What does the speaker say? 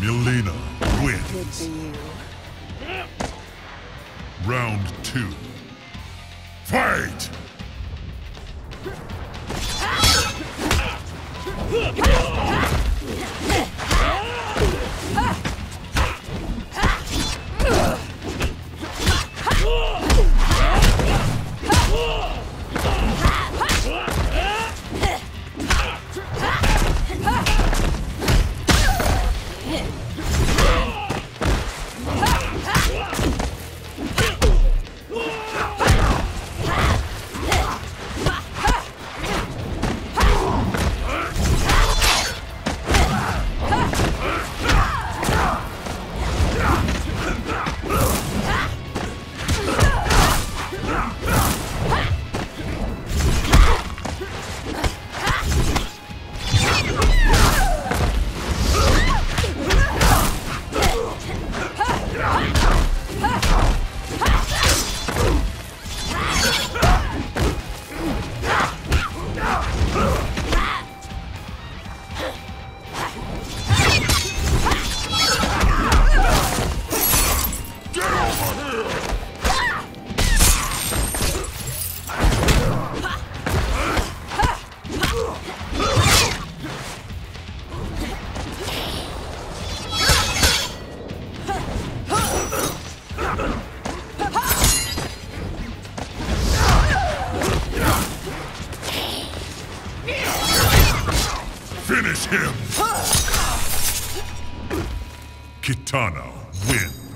Milena wins. Round two. Fight! Finish him! Kitana wins.